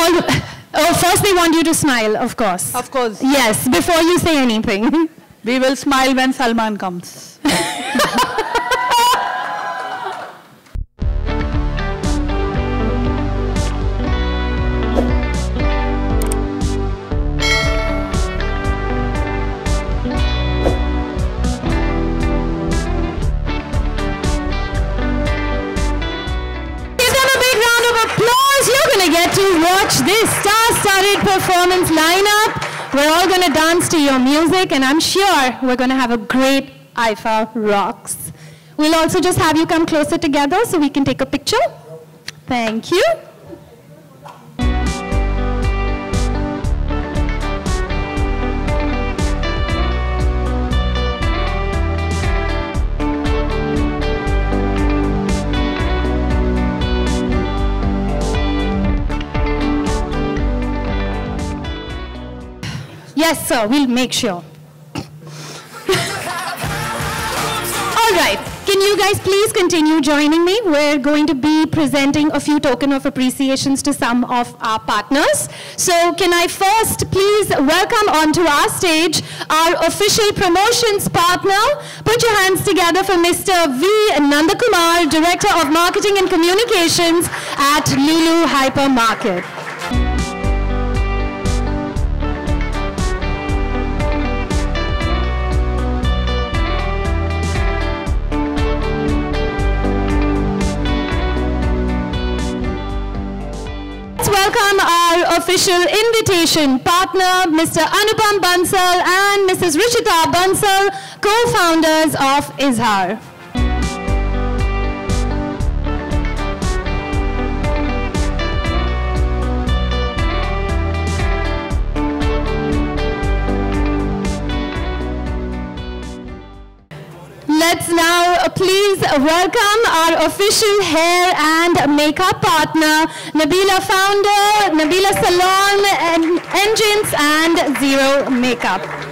All, oh, first they want you to smile, of course. Of course. Yes, before you say anything. We will smile when Salman comes. To watch this star-studded performance lineup. We're all going to dance to your music, and I'm sure we're going to have a great IIFA Rocks. We'll also just have you come closer together so we can take a picture. Thank you. Yes, sir, we'll make sure. All right, can you guys please continue joining me? We're going to be presenting a few token of appreciations to some of our partners. So can I first please welcome onto our stage our official promotions partner. Put your hands together for Mr. V. Nandakumar, Director of Marketing and Communications at Lulu Hypermarket. Welcome our official invitation partner, Mr. Anupam Bansal and Mrs. Rishita Bansal, co-founders of Izhar. Let's now please welcome our official hair and makeup partner, Nabila founder, Nabila Salon and Engines and Zero Makeup.